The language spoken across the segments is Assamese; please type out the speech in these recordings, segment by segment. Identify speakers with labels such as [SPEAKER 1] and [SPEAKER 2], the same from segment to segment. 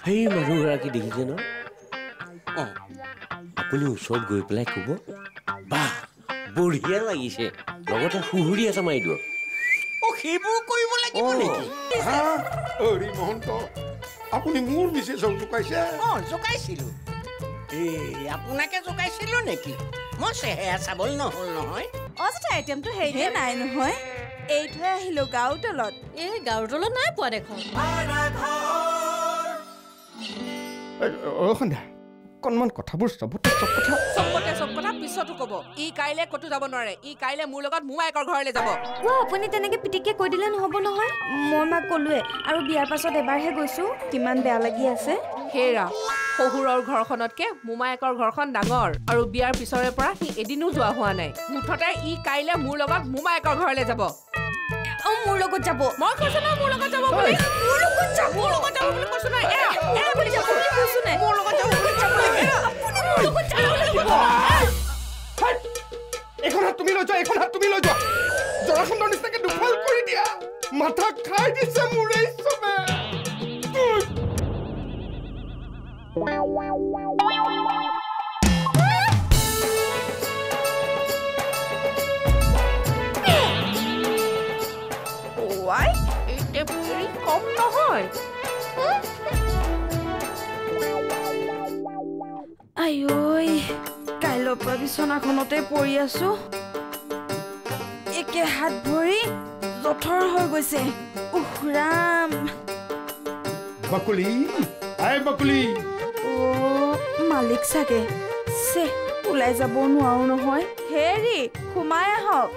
[SPEAKER 1] সেই মানুহগৰাকী দেখিছে ন
[SPEAKER 2] অঁ
[SPEAKER 1] আপুনি ওচৰত গৈ পেলাই ক'ব বাহ বঢ়িয়া লাগিছে। লগতে সুহুৰি এটা মাৰি দিব
[SPEAKER 2] অঁ সেইবোৰ কৰিব লাগিব
[SPEAKER 1] অঁ।
[SPEAKER 2] নেকি?
[SPEAKER 3] হা? হৰি মহন্ত আপুনি মোৰ মিছেছক জোকাইছে?
[SPEAKER 2] অঁ জোকাইছিলোঁ। এই আপোনাকে জোকাইছিলোঁ নেকি? মই চেহেৰা চাবলৈ নহ'ল নহয়।
[SPEAKER 4] অযথা আইটেমটো হেৰিতে নাই নহয়। এই থৈ আহিলো গাঁও তলত।
[SPEAKER 5] এই গাঁৱৰ তলত নাই পোৱা দেখোন।
[SPEAKER 3] সন্ধ্যা অকণমান কথাবোৰ চবতে চব কথা।
[SPEAKER 6] চবতে চব কথা পিছতো কব। ই কাইলে ক'তো যাব নোৱাৰে। ই কাইলে মোৰ লগত মোমায়েকৰ ঘৰলৈ যাব।
[SPEAKER 4] অ' আপুনি তেনেকে পিটিকে কৈ দিলে নহ'ব নহয়। মই মাক ক'লোৱে আৰু বিয়াৰ পাছত এবাৰহে গৈছো। কিমান বেয়া লাগি আছে।
[SPEAKER 6] হেৰা শহুৰৰ ঘৰখনতকে মোমায়েকৰ ঘৰখন ডাঙৰ। আৰু বিয়াৰ পিছৰে পৰা সি এদিনো যোৱা হোৱা নাই। মুঠতে ই কাইলে মোৰ লগত মোমায়েকৰ ঘৰলৈ যাব।
[SPEAKER 4] মোৰ লগত যাব।
[SPEAKER 6] মই কৈছো নহয় মোৰ লগত যাব বুলি।
[SPEAKER 4] মোৰ লগত যাব
[SPEAKER 6] মোৰ লগত যাব বুলি কৈছো নহয়।
[SPEAKER 3] মাথা খাই দিছে মোৰ এই চবে উহ!
[SPEAKER 6] ৱাই এই টেপ হেৰি কম নহয়
[SPEAKER 4] আইঐ কাইলৈৰ পৰা বিচনাখনতে পৰি আছো। একে হাত ভৰি জঠৰ হৈ গৈছে। উহ ৰাম।
[SPEAKER 3] বাকুলি আই বাকুলি।
[SPEAKER 4] অ' মালিক চাগে। চে ওলাই যাব নোৱাৰো নহয়। হেৰি সোমাই আহক।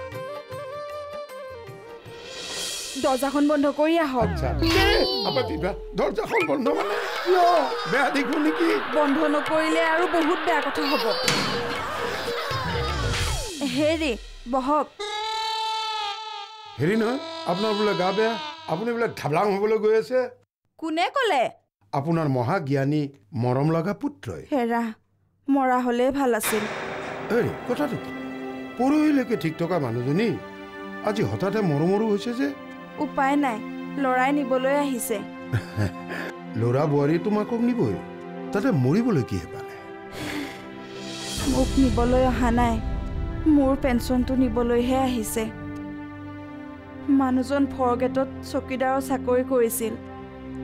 [SPEAKER 4] দৰ্জাখন বন্ধ কৰি আহক।
[SPEAKER 3] দৰ্জাখন বন্ধ মানে? বেয়া দেখো নেকি?
[SPEAKER 4] বন্ধ নকৰিলে আৰু বহুত বেয়া কথা হ'ব। হেৰি বহক।
[SPEAKER 3] হেৰি নহয় আপোনাৰ বোলে গা বেয়া আপুনি বোলে ধাবলাং হ'বলৈ গৈ আছে?
[SPEAKER 4] কোনে ক'লে?
[SPEAKER 3] আপোনাৰ মহাজ্ঞানী মৰম লগা পুত্ৰই।
[SPEAKER 4] হেৰা মৰা হ'লেই ভাল আছিল।
[SPEAKER 3] হেৰি কথাটো কি? পৰহিলৈকে ঠিক থকা মানুহজনী আজি হঠাতে মৰো মৰো হৈছে যে?
[SPEAKER 4] উপায় নাই লৰাই নিবলৈ আহিছে।
[SPEAKER 3] ল'ৰা বোৱাৰী তোমাকক নিবই তাতে মৰিবলৈ কিহে পালে?
[SPEAKER 4] মোক নিবলৈ অহা নাই মোৰ পেঞ্চনটো নিবলৈহে আহিছে। মানুহজন ফৰগেটত চকীদাৰৰ চাকৰি কৰিছিল।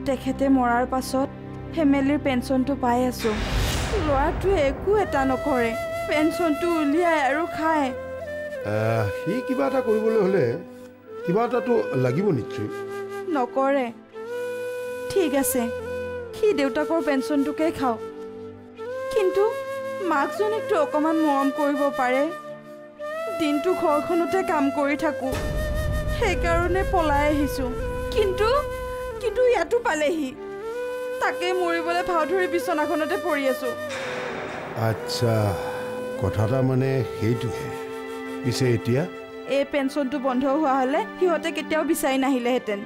[SPEAKER 4] তেখেতে মৰাৰ পাছত ফেমিলিৰ পেঞ্চনটো পাই আছোঁ। ল'ৰাটোৱে একো এটা নকৰে পেঞ্চনটো উলিয়াই আৰু খায়।
[SPEAKER 3] সি কিবা এটা কৰিবলৈ হ'লে কিবা এটাতো লাগিব নিশ্চয়।
[SPEAKER 4] নকৰে। ঠিক আছে সি দেউতাকৰ পেঞ্চনটোকে খাওক। কিন্তু মাকজনীকতো অকণমান মৰম কৰিব পাৰে। দিনটো ঘৰখনতে কাম কৰি থাকোঁ। সেইকাৰণে পলাই আহিছোঁ। কিন্তু কিন্তু ইয়াতো পালেহি। তাকে মৰিবলৈ ভাও ধৰি বিচনাখনতে পৰি আছোঁ।
[SPEAKER 3] আচ্ছা কথা এটা মানে সেইটোহে। পিছে এতিয়া?
[SPEAKER 4] এই পেঞ্চনটো বন্ধ হোৱা হ'লে সিহঁতে কেতিয়াও বিচাৰি নাহিলেহেঁতেন।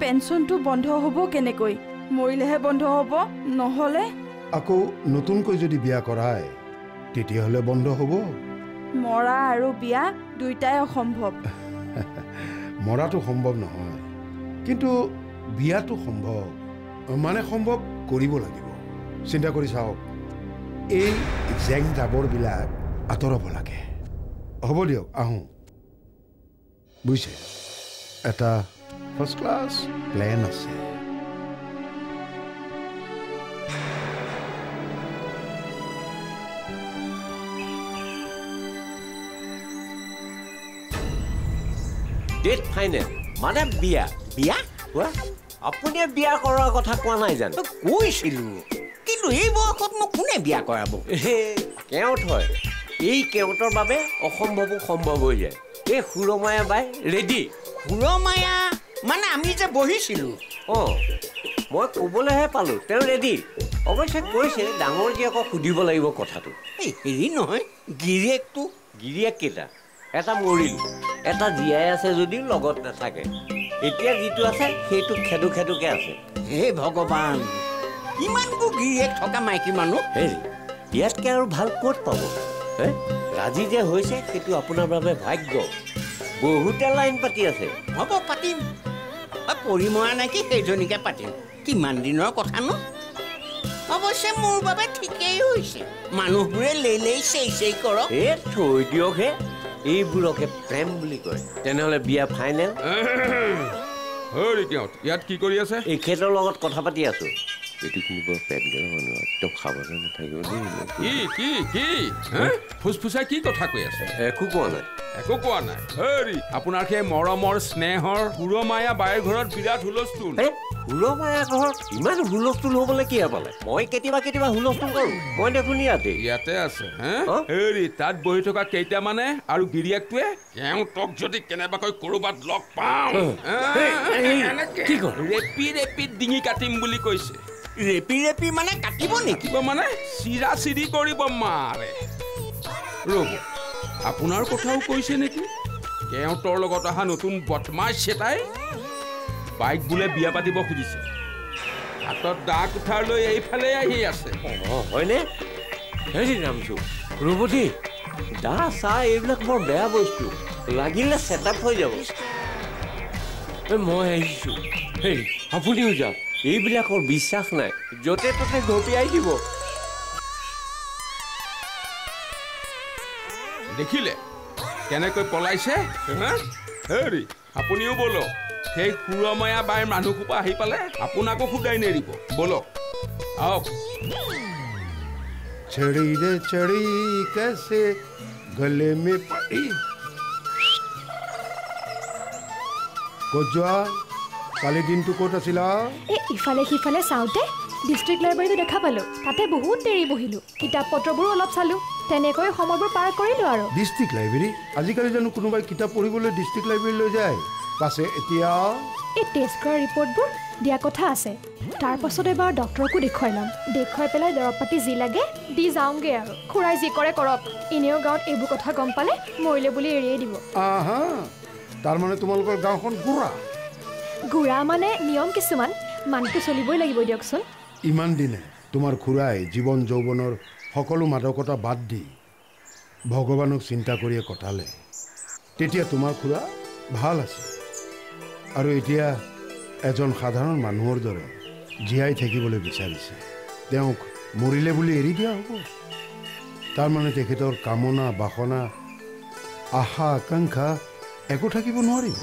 [SPEAKER 4] পেঞ্চনটো বন্ধ হ'ব কেনেকৈ? মৰিলেহে বন্ধ হ'ব নহ'লে?
[SPEAKER 3] আকৌ নতুনকৈ যদি বিয়া কৰায় তেতিয়াহ'লে বন্ধ হ'ব।
[SPEAKER 4] মৰা আৰু বিয়া দুয়োটাই অসম্ভৱ।
[SPEAKER 3] মৰাটো সম্ভৱ নহয়। কিন্তু বিয়াটো সম্ভৱ মানে সম্ভৱ কৰিব লাগিব। চিন্তা কৰি চাওক এই জেং জাবৰবিলাক আঁতৰাব লাগে। হ'ব দিয়ক আহোঁ। বুজিছে? এটা ফাৰ্ষ্ট ক্লাছ প্লেন আছে।
[SPEAKER 1] ডেট ফাইনেল মানে বিয়া।
[SPEAKER 2] বিয়া?
[SPEAKER 1] কোৱা আপুনিয়ে বিয়া কৰাৰ কথা কোৱা নাই জানো?
[SPEAKER 2] কৈছিলোঁ। কিন্তু এই বয়সতনো কোনে বিয়া কৰাব?
[SPEAKER 1] হে, কেওট হয়। এই কেওটৰ বাবে অসম্ভৱো সম্ভৱ হৈ যায়। এই সুৰমায়া বাই ৰেডি
[SPEAKER 2] সুৰমায়া? মানে আমি যে বহিছিলোঁ।
[SPEAKER 1] অঁ মই ক'বলৈহে পালোঁ তেওঁ ৰেডি অৱশ্যে কৈছে ডাঙৰ জীয়েকক সুধিব লাগিব কথাটো।
[SPEAKER 2] এই হেৰি নহয় গিৰিয়েকটো।
[SPEAKER 1] গিৰিয়েক কেইটা? এটা মৰিল। এটা জীয়াই আছে যদিও লগত নাথাকে। এতিয়া যিটো আছে সেইটো খেদু খেদুকে আছে।
[SPEAKER 2] হে ভগৱান ইমানবোৰ গিৰিয়েক থকা মাইকী মানুহ?
[SPEAKER 1] হেৰি ইয়াতকৈ আৰু ভাল ক'ত পাব? হে ৰাজি যে হৈছে সেইটো আপোনাৰ বাবে ভাগ্য। বহুতে লাইন পাতি আছে।
[SPEAKER 2] হ'ব পাতিম। পৰি মৰা নেকি সেইজনীকে পাতিম? কিমান দিনৰ কথানো? অৱশ্যে মোৰ বাবে ঠিকেই হৈছে। মানুহবোৰে লেই লেই চেই চেই কৰক।
[SPEAKER 1] এ থৈ দিয়কহে। এইবোৰকে প্ৰেম বুলি কয়। তেনেহ'লে বিয়া ফাইনেল
[SPEAKER 7] ইয়াত কি কৰি আছে?
[SPEAKER 1] এখেতৰ লগত কথা পাতি আছো। এইটো কিন্তু বৰ পেট গেলা মানুহ একদম খাবলৈ নাথাকিব
[SPEAKER 7] কি কি কি হে? ফুচফুচাই কি কথা কৈ আছে
[SPEAKER 1] একো কোৱা নাই
[SPEAKER 7] একো কোৱা নাই হৰি আপোনাৰ সেই মৰমৰ স্নেহৰ সুৰমায়া বায়ৰ ঘৰত বিৰাট হুলস্থুল
[SPEAKER 1] হুলমায়া ঘৰত ইমান হুলস্থুল হ'বলৈ কি পালে মই কেতিয়াবা কেতিয়াবা হুলস্থুল কৰোঁ মই দেখোন ইয়াতে
[SPEAKER 7] ইয়াতে আছে? হেৰি তাত বহি থকা কেইটামানে আৰু গিৰিয়েকটোৱে এওঁতক যদি কেনেবাকৈ কৰবাত লগ পাওঁ? ৰেপি ৰেপি ডিঙি কাটিম বুলি কৈছে
[SPEAKER 2] ৰেপি ৰেপি মানে কাটিব নেকি?
[SPEAKER 7] মানে? চিৰা চিৰি কৰিব মাৰে। ৰ'ব আপোনাৰ কথাও কৈছে নেকি? কেওঁতৰ লগত অহা নতুন বদমাছ এটাই বাইক বোলে বিয়া পাতিব খুজিছে। হাতত দা কুঠাৰ লৈ এইফালে আহি আছে।
[SPEAKER 1] অঁ হয়নে? হেৰি নামছো ৰ'ব দেই দা চাহ এইবিলাক বৰ বেয়া বস্তু। লাগিলে ছেটাপ হৈ যাব। মই আহিছোঁ। হেৰি আপুনিও যাওক। এইবিলাকৰ বিশ্বাস নাই য'তে ত'তে ঘপিয়াই দিব
[SPEAKER 7] দেখিলে কেনেকৈ পলাইছে হা? হেৰি আপুনিও বলক সেই সুৰময়া বাইৰ মানুহসোপা আহি পালে আপোনাকো সোধাই নেৰিব বলক আহক
[SPEAKER 3] चढ़ी रे चढ़ी कैसे गले में पड़ी ক'ত যোৱা কালি দিনটো ক'ত আছিলা?
[SPEAKER 8] এই ইফালে সিফালে চাওঁতে ডিষ্ট্ৰিক্ট লাইব্ৰেৰীটো দেখা পালোঁ। তাতে বহুত দেৰি বহিলোঁ। কিতাপ পত্ৰবোৰো অলপ চালোঁ। তেনেকৈ সময়বোৰ পাৰ কৰিলোঁ আৰু।
[SPEAKER 3] ডিষ্ট্ৰিক্ট লাইব্ৰেৰী আজিকালি জানো কোনোবাই কিতাপ পঢ়িবলৈ ডিষ্ট্ৰিক্ট লাইব্ৰেৰীলৈ যায়। পাছে এতিয়া?
[SPEAKER 8] এই টেষ্ট কৰা ৰিপৰ্টবোৰ দিয়া কথা আছে। তাৰ পাছত এবাৰ ডক্টৰকো দেখুৱাই ল'ম। দেখুৱাই পেলাই দৰৱ পাতি যি লাগে দি যাওঁগৈ আৰু। খুৰাই যি কৰে কৰক। এনেও গাঁৱত এইবোৰ কথা গম পালে মৰিলে বুলি এৰিয়ে দিব।
[SPEAKER 3] তাৰমানে তোমালোকৰ গাঁওখন ঘূৰা
[SPEAKER 8] ঘূৰা মানে নিয়ম কিছুমান। মানুহটো চলিবই লাগিব দিয়কচোন।
[SPEAKER 3] ইমান দিনে তোমাৰ খুৰাই জীৱন যৌৱনৰ সকলো মাদকতা বাদ দি ভগৱানক চিন্তা কৰিয়ে কটালে। তেতিয়া তোমাৰ খুৰা ভাল আছে আৰু এতিয়া এজন সাধাৰণ মানুহৰ দৰে জীয়াই থাকিবলৈ বিচাৰিছে। তেওঁক মৰিলে বুলি এৰি দিয়া হ'ব। তাৰমানে তেখেতৰ কামনা বাসনা আশা আকাংক্ষা একো থাকিব নোৱাৰিব।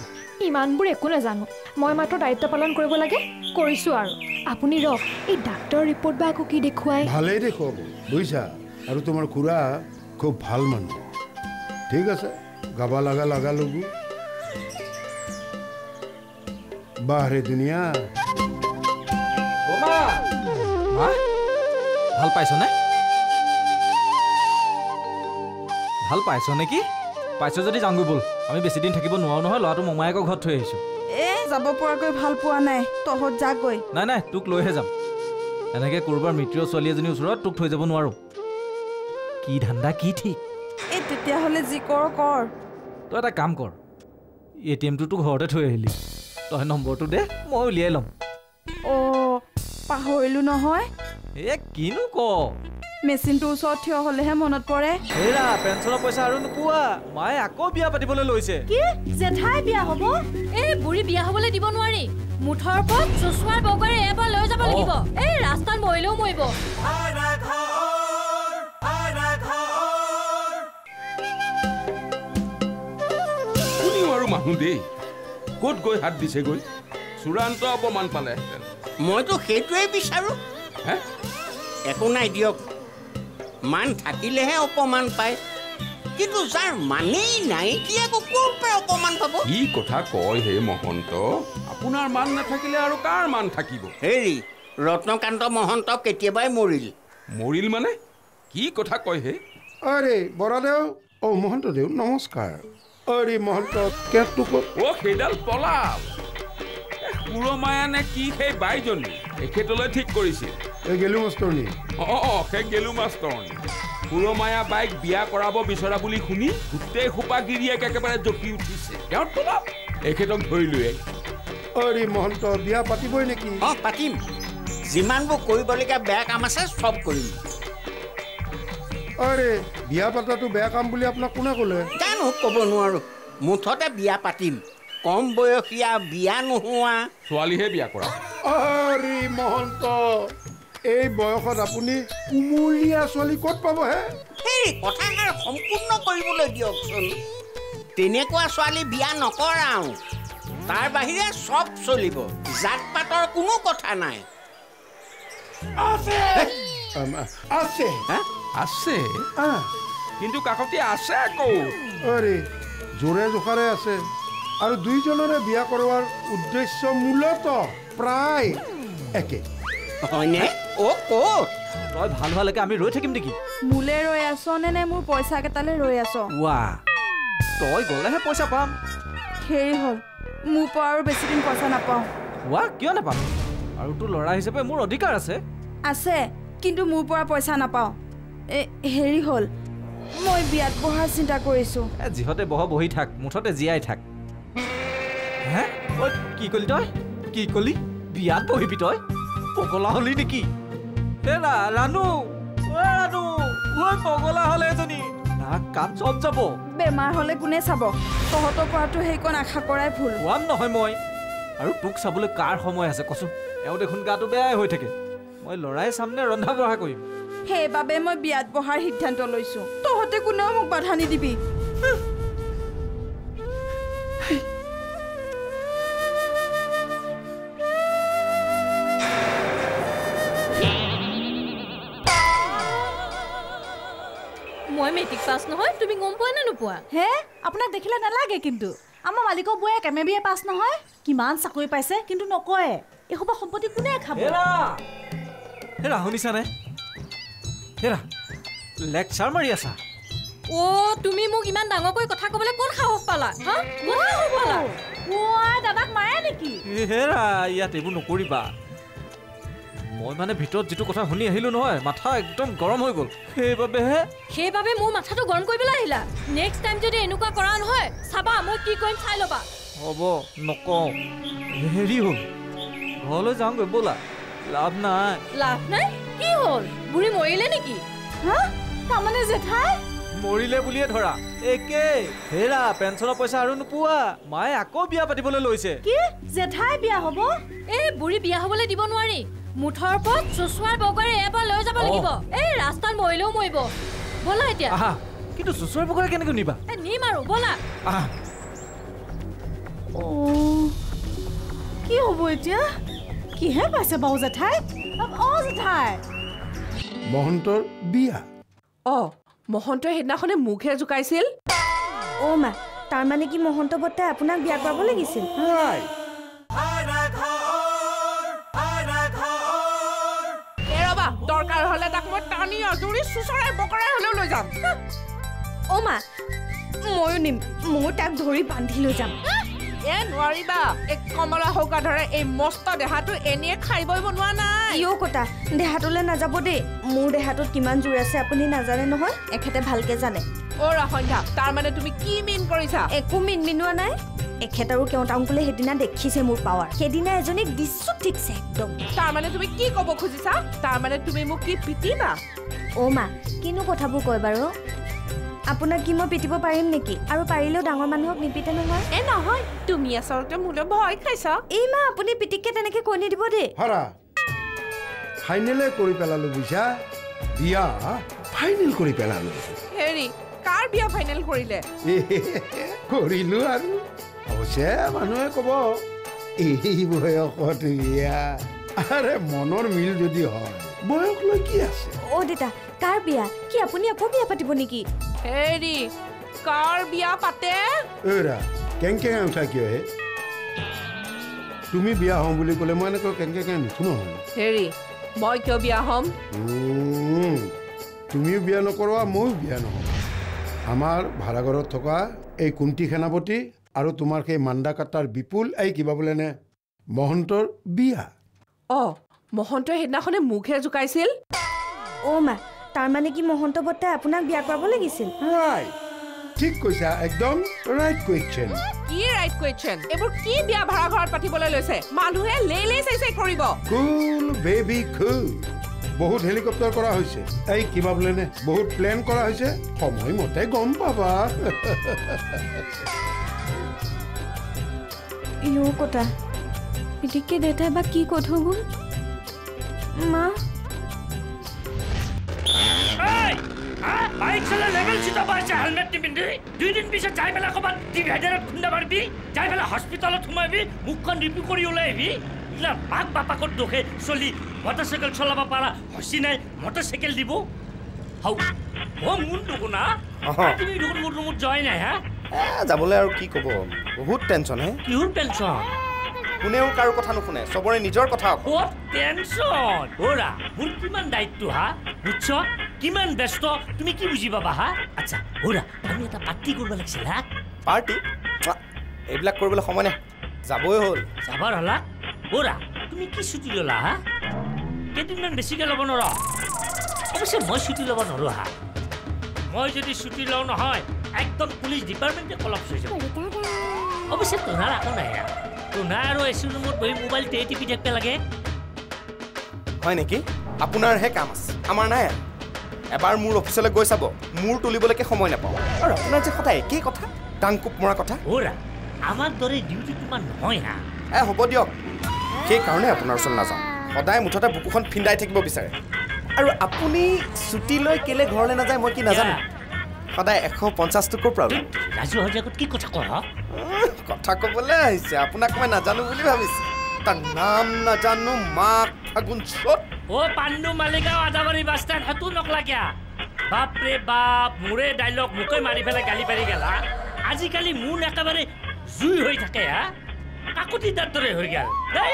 [SPEAKER 8] ইমানবোৰ একো নাজানো। মই মাত্ৰ দায়িত্ব পালন কৰিব লাগে কৰিছোঁ আৰু। আপুনি ৰওক এই ডাক্তৰৰ ৰিপৰ্ট বা আকৌ কি দেখুৱাই?
[SPEAKER 3] ভালেই দেখুৱাব বুজিছা? আৰু তোমাৰ খুৰা খুব ভাল মানুহ। ঠিক আছে গাবা লাগা লাগা লগু। বাহৰে দুনিয়া।
[SPEAKER 9] মা! ভাল পাইছনে ভাল পাইছ নেকি? পাইছ যদি যাওঁগৈ ব'ল আমি বেছি দিন থাকিব নোৱাৰো নহয় ল'ৰাটো মোমায়েকৰ ঘৰত থৈ আহিছোঁ।
[SPEAKER 4] এ যাব পৰাকৈ ভাল পোৱা নাই তহঁত যাগৈ।
[SPEAKER 9] নাই নাই তোক লৈহে যাম। এনেকৈ ক'ৰবাৰ মিত্ৰীয় ছোৱালী এজনীৰ ওচৰত তোক থৈ যাব নোৱাৰোঁ। কি ধান্দা কি ঠিক?
[SPEAKER 4] এই তেতিয়াহ'লে যি কৰ কৰ।
[SPEAKER 9] তই এটা কাম কৰ এ টি এমটো তোক ঘৰতে থৈ আহিলি। তই নম্বৰটো দে মই উলিয়াই ল'ম।
[SPEAKER 4] অ' পাহৰিলোঁ নহয়।
[SPEAKER 9] এ কিনো ক?
[SPEAKER 4] মেচিনটোৰ ওচৰত থিয় হ'লেহে মনত পৰে।
[SPEAKER 9] হেৰা পেঞ্চনৰ পইচা আৰু নোপোৱা। মায়ে আকৌ বিয়া পাতিবলৈ লৈছে।
[SPEAKER 5] কি? জেঠাই বিয়া হ'ব? এই বুঢ়ী বিয়া হ'বলৈ দিব নোৱাৰি। মুঠৰ ওপৰত চুচুৱাৰ বগৰে এবাৰ লৈ যাব লাগিব। এই ৰাস্তাত মৰিলেও মৰিব।
[SPEAKER 7] আৰু মানুহ দেই। ক'ত গৈ হাত দিছেগৈ? চূড়ান্ত অপমান পালেহেঁতেন।
[SPEAKER 2] মইতো সেইটোৱেই বিচাৰোঁ। একো নাই দিয়ক। মান থাকিলেহে অপমান পায়। কিন্তু যাৰ মানেই নাই সি আকৌ ক'ৰ পৰা অপমান পাব?
[SPEAKER 7] কি কথা কয় হে মহন্ত? আপোনাৰ মান নাথাকিলে আৰু কাৰ মান থাকিব?
[SPEAKER 2] হেৰি ৰত্নকান্ত মহন্ত কেতিয়াবাই মৰিল।
[SPEAKER 7] মৰিল মানে? কি কথা কয় হে?
[SPEAKER 3] আৰে বৰাদেউ। অ' মহন্তদেউ নমস্কাৰ। আৰে মহন্ত কেটটো ক'ত?
[SPEAKER 7] অ' সেইডাল পলাল এ, সুৰমায়া নে কি সেই বাইজনী? এখেতলৈ ঠিক কৰিছিল।
[SPEAKER 3] গেলু মাষ্টৰনী
[SPEAKER 7] অঁ সেই গেলু মাষ্টৰ সুৰমায়া বাইক বিয়া কৰাব বিচৰা বুলি শুনি গোটেই সোপা গিৰিয়েক একেবাৰে জঁপি উঠিছে। তেওঁ তলপ এখেতক ধৰি লৈ আহি
[SPEAKER 3] আৰে মহন্ত বিয়া পাতিবই নেকি?
[SPEAKER 2] অঁ পাতিম। যিমানবোৰ কৰিবলগীয়া বেয়া কাম আছে চব কৰিম।
[SPEAKER 3] আৰে বিয়া পাতাটো বেয়া কাম বুলি আপোনাক কোনে ক'লে?
[SPEAKER 2] জানো ক'ব নোৱাৰোঁ। মুঠতে বিয়া পাতিম। কম বয়সীয়া বিয়া নোহোৱা।
[SPEAKER 7] ছোৱালীহে বিয়া কৰা।
[SPEAKER 3] আৰে মহন্ত। এই বয়সত আপুনি কুমলীয়া ছোৱালী ক'ত পাব হে
[SPEAKER 2] হেৰি কথাষাৰ সম্পূৰ্ণ কৰিবলৈ দিয়কচোন। তেনেকুৱা ছোৱালী বিয়া নকৰাওঁ। তাৰ বাহিৰে চব চলিব। জাত পাতৰ কোনো কথা নাই।
[SPEAKER 3] আছে।
[SPEAKER 7] হা? আছে।
[SPEAKER 3] আহ,
[SPEAKER 7] কিন্তু কাকতি আছে আকৌ।
[SPEAKER 3] আৰে জোৰে জোখাৰে আছে। আৰু দুইজনৰে বিয়া কৰোৱাৰ উদ্দেশ্য মূলত প্ৰায় একে।
[SPEAKER 2] হয়নে? অ' ক'ত
[SPEAKER 9] তই ভাল হোৱালৈকে আমি ৰৈ থাকিম নেকি?
[SPEAKER 4] মোলে ৰৈ আছ নে নে মোৰ পইচা কেইটালে ৰৈ আছ?
[SPEAKER 9] ৱা তই গ'লেহে পইচা পাম।
[SPEAKER 4] হেৰি হ'ল মোৰ পৰা আৰু বেছিদিন পইচা নাপাওঁ।
[SPEAKER 9] ৱা কিয় নাপাম? আৰু তোৰ ল'ৰা হিচাপে মোৰ অধিকাৰ আছে।
[SPEAKER 4] আছে কিন্তু মোৰ পৰা পইচা নাপাওঁ। হেৰি হ'ল মই বিয়াত বহাৰ চিন্তা কৰিছোঁ।
[SPEAKER 9] যিহতে বহ বহি থাক মুঠতে জীয়াই থাক। হে? কি কলি তই? কি কলি? বিয়াত বহিবি তই? পগলা হলি নেকি? ৰাণু ঐ ৰাণু ঐ পগলা হ'লে এজনী নাক কাণ চব যাব
[SPEAKER 4] বেমাৰ হ'লে কোনে চাব তহঁতৰ পৰাতো সেইকণ আশা কৰাই ভুল
[SPEAKER 9] কোৱাম নহয় মই আৰু তোক চাবলৈ কাৰ সময় আছে কচোন এওঁ দেখোন গাটো বেয়াই হৈ থাকে মই ল'ৰাই চামনে ৰন্ধা বঢ়া কৰিম
[SPEAKER 4] সেইবাবে মই বিয়াত বহাৰ সিদ্ধান্ত লৈছোঁ তহঁতে কোনেও মোক বাধা নিদিবি
[SPEAKER 5] মেট্ৰিক পাছ নহয় তুমি গম পোৱা নে নোপোৱা
[SPEAKER 10] হে আপোনাক দেখিলে নালাগে কিন্তু আমাৰ মালিকৰ বৌয়ে এম এ বি এ পাছ নহয় কিমান চাকৰি পাইছে কিন্তু নকয় এসোপা সম্পত্তি কোনে খাব
[SPEAKER 9] হেৰা শুনিছানে হেৰা লেকচাৰ মাৰি আছা
[SPEAKER 5] অ' তুমি মোক ইমান ডাঙৰকৈ কথা ক'বলৈ ক'ত সাহস পালা হা ক'ত সাহস পালা
[SPEAKER 10] দাদাক মাৰে নেকি
[SPEAKER 9] হেৰা ইয়াত এইবোৰ নকৰিবা মই মানে ভিতৰত যিটো কথা শুনি আহিলো নহয় মাথা একদম গৰম হৈ গ'ল। সেইবাবেহে
[SPEAKER 5] সেইবাবে মোৰ মাথাটো গৰম কৰিবলৈ আহিলা। নেক্সট টাইম যদি এনেকুৱা কৰা নহয় চাবা মই কি কৰিম চাই ল'বা।
[SPEAKER 9] হ'ব নকওঁ। হেৰি হ'ল ঘৰলৈ যাওঁগৈ ব'লা। লাভ নাই।
[SPEAKER 5] লাভ নাই? কি হ'ল? বুঢ়ী মৰিলে নেকি?
[SPEAKER 10] হা? তাৰমানে জেঠাই?
[SPEAKER 9] মৰিলে বুলিয়ে ধৰা। একে। হেৰা পেঞ্চনৰ পইচা আৰু নোপোৱা। মায়ে আকৌ বিয়া পাতিবলৈ লৈছে।
[SPEAKER 10] কি? জেঠাই বিয়া হ'ব?
[SPEAKER 5] এই বুঢ়ী বিয়া হ'বলৈ দিব নোৱাৰি। মুঠৰ ওপৰত চুচুৱাৰ বগৰে এবাৰ লৈ যাব লাগিব। এই ৰাস্তাত মৰিলেও মৰিব। ব'লা এতিয়া।
[SPEAKER 9] কিন্তু চুচুৰ বগৰে কেনেকৈ নিবা?
[SPEAKER 5] নিম আৰু ব'লা।
[SPEAKER 10] কি হ'ব এতিয়া? কিহে পাইছে বাৰু জেঠাই? অ জেঠাই।
[SPEAKER 3] মহন্তৰ বিয়া।
[SPEAKER 6] অঁ মহন্তই সেইদিনাখনে মুখহে জোকাইছিল।
[SPEAKER 4] অ' মা তাৰমানে কি মহন্ত বৰ্তাই আপোনাক বিয়া কৰাব লাগিছিল?
[SPEAKER 6] দৰকাৰ হ'লে তাক মই টানি আজুৰি চুচৰাই বকৰাই হ'লেও লৈ যাম।
[SPEAKER 4] অ' মা ময়ো নিম ময়ো তাক ধৰি বান্ধি লৈ যাম।
[SPEAKER 6] এ নোৱাৰিবা। এই কমলা সৌকাধৰে এই মস্ত দেহাটো এনেয়ে খাই বহিব নোৱাৰা নাই।
[SPEAKER 4] ইও কটা দেহাটোলৈ নাযাব দেই। মোৰ দেহাটোত কিমান জোৰ আছে আপুনি নাজানে নহয়? এখেতে ভালকে জানে।
[SPEAKER 6] অ' ৰাসন্ধ্যা তাৰমানে তুমি কি মিন কৰিছা?
[SPEAKER 4] একো মিন মিনোৱা নাই। এখেত আৰু কেওঁতা অংকুলে সেইদিনা দেখিছে মোৰ পাৱাৰ। সেইদিনা এজনীক দিছোঁ ঠিকছে একদম।
[SPEAKER 6] তাৰমানে তুমি কি ক'ব খুজিছা? তাৰমানে তুমি মোক কি পিটিবা?
[SPEAKER 4] অ' মা কিনো কথাবোৰ কয় বাৰু? আপোনাক কি মই পিটিব পাৰিম নেকি? আৰু পাৰিলেও ডাঙৰ মানুহক নিপিতে নহয়?
[SPEAKER 6] এ নহয় তুমি আচলতে মোলৈ ভয় খাইছা।
[SPEAKER 4] এই মা আপুনি পিটিককে তেনেকে কৈ নিদিব দেই।
[SPEAKER 3] হৰা ফাইনেলে কৰি পেলালো বুজিছা বিয়া ফাইনেল কৰি পেলালো।
[SPEAKER 6] হেৰি কাৰ বিয়া ফাইনেল কৰিলে?
[SPEAKER 3] কৰিলো আৰু। অৱশ্যে মানুহে ক'ব এই বয়সত বিয়া আৰে মনৰ মিল যদি হয় বয়স লৈ কি আছে?
[SPEAKER 4] অ' দেতা কাৰ বিয়া? কি আপুনি আকৌ বিয়া পাতিব নেকি?
[SPEAKER 6] হেৰি কাৰ বিয়া পাতে?
[SPEAKER 3] ঐৰা কেংকে উঠা কিয় হে? তুমি বিয়া হওঁ বুলি ক'লে মই এনেকৈ কেনেকে কেনে নুঠো নহয়।
[SPEAKER 6] হেৰি মই কিয় বিয়া হ'ম?
[SPEAKER 3] তুমিও বিয়া নকৰোৱা ময়ো বিয়া নহওঁ আমাৰ ভাড়াঘৰত থকা এই কুন্তি সেনাপতি আৰু তোমাৰ সেই মান্দা কাটাৰ বিপুল এই কিবা বোলেনে মহন্তৰ বিয়া।
[SPEAKER 6] অঁ মহন্তই সেইদিনাখনে মুখহে জোকাইছিল।
[SPEAKER 4] অ' মা তাৰমানে কি মহন্ত বৰ্তাই আপোনাক বিয়া কৰাব লাগিছিল?
[SPEAKER 3] ৰাইট ঠিক কৈছা একদম ৰাইট কুৱেশ্যন
[SPEAKER 6] কি ৰাইট কুৱেশ্যন এইবোৰ কি বিয়া ভাড়া ঘৰত পাতিবলৈ লৈছে? মানুহে লেই লেই চাই চাই কৰিব
[SPEAKER 3] কুল বেবি কুল বহুত হেলিকপ্টাৰ কৰা হৈছে। এই কিবা বোলেনে বহুত প্লেন কৰা হৈছে। সময়মতে গম পাবা।
[SPEAKER 4] ಇವು ಕೊಟ ಇದಕ್ಕೆ ದೇತಾ ಬಾ ಕಿ ಕೊಟ್ ಹೋಗು বাইক
[SPEAKER 11] চলে লেভেল চিতা পাইছে হেলমেট দুই দিন পিছে যাই পেলাই ক'ৰবাত ডিভাইডাৰত খুন্দা মাৰিবি যাই পেলাই হস্পিটেলত সোমাবি মুখখন ৰিপিউ কৰি ওলাই আহিবি এইবিলাক মাক বাপাকত দোষে চলি মটৰচাইকেল চলাব পাৰা হচি নাই মটৰচাইকেল দিব হাউ মই মোৰ
[SPEAKER 12] ঢুকুনা
[SPEAKER 11] তুমি ঢুকুন মোৰ ৰুমত যোৱাই নাই হা
[SPEAKER 12] যাবলৈ আৰু কি ক'ব? বহুত টেনশ্যন হে?
[SPEAKER 11] কিহৰ টেনশ্যন
[SPEAKER 12] কোনেও কাৰো কথা নুশুনে চবৰে নিজৰ কথা
[SPEAKER 11] টেনশ্যন অ'ৰা মোৰ কিমান দায়িত্ব হা? বুজছ? কিমান ব্যস্ত? তুমি কি বুজি পাবা হা? আচ্ছা অ'ৰা আমি এটা পাৰ্টি কৰিব লাগিছিল হা?
[SPEAKER 12] পাৰ্টি? এইবিলাক কৰিবলৈ সময় নাই। যাবই হ'ল।
[SPEAKER 11] যাবাৰ হলা অ'ৰা তুমি কি ছুটি ল'লা হা? কেইদিনমান বেছিকৈ ল'ব নোৱাৰ। অৱশ্যে মই ছুটি ল'ব নোৱাৰোঁ হা? মই যদি ছুটি লওঁ নহয় একদম পুলিচ ডিপাৰ্টমেণ্টে কলাপছ হৈ যাব অৱশ্যে তোনাৰ একো নাই হা তোনা আৰু এচি ৰুমত বহি মোবাইল টেই টিপি থাকিব লাগে
[SPEAKER 12] হয় নেকি আপোনাৰহে কাম আছে। আমাৰ নাই এবাৰ মোৰ অফিচলৈ গৈ চাব মূৰ তুলিবলৈকে সময় নাপাওঁ। আৰু আপোনাৰ যে সদায় একেই কথা? ডাংকুপ মৰা কথা?
[SPEAKER 11] অ'ৰা আমাৰ দৰে ডিউটি তোমাৰ নহয় হা?
[SPEAKER 12] এ হ'ব দিয়ক। সেইকাৰণে আপোনাৰ ওচৰত নাযাওঁ। সদায় মুঠতে বুকুখন ফিন্দাই থাকিব বিচাৰে। আৰু আপুনি ছুটী লৈ কেলে ঘৰলৈ নাযায় মই কি নাজানো? সদায় এশ পঞ্চাছ টকাৰ পৰা ওলাম।
[SPEAKER 11] ৰাজু হাজৰিকাত কি কথা
[SPEAKER 12] উহ, কথা ক'বলৈ আহিছে আপোনাক মই নাজানো বুলি ভাবিছে। তাৰ নাম নাজানো মাক ফাগুন চত।
[SPEAKER 11] অ' পাণ্ডু মালিগাঁও আদাবাৰী বাছ ষ্টেণ্ড সেইটো নকলা কিয়া বাপৰে বাপ মোৰে ডাইলগ মোকে মাৰি পেলাই গালি পাৰি গেলা। আজিকালি মোৰ একেবাৰে জুই হৈ থাকে হা? কাকতি দাঁত দৰে হৈ গেল। দেই।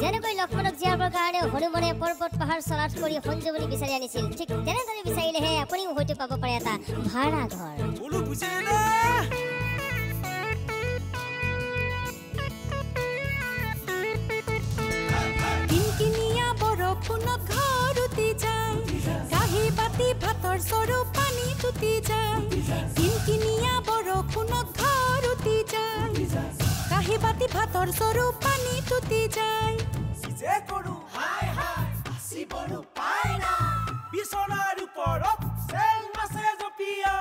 [SPEAKER 13] যেনেকৈ লক্ষ্মণক জীয়াবৰ কাৰণে হনুমানে পৰ্বত পাহাৰ চলাথ কৰি সঞ্জীৱনী বিচাৰি আনিছিল ঠিক তেনেদৰে বিচাৰিলেহে আপুনিও হয়তো পাব পাৰে এটা ভাড়া ঘৰ।
[SPEAKER 14] কাঁহী বাতি ভাতৰ চৰু পানী তুটি যায় কিনকিনিয়া বৰষুণত ঘৰ উটি যায় কাঁহী বাতি ভাতৰ চৰু পানী তুটি যায়
[SPEAKER 15] বিচনাৰ ওপৰত চেং মাছে জপিয়া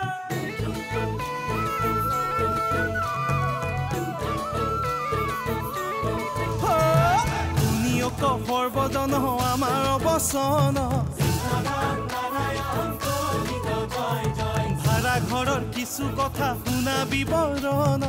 [SPEAKER 15] সৰ্বজন আমাৰ অৱচন ভাড়া ঘৰৰ কিছু কথা শুনা বিৱৰণ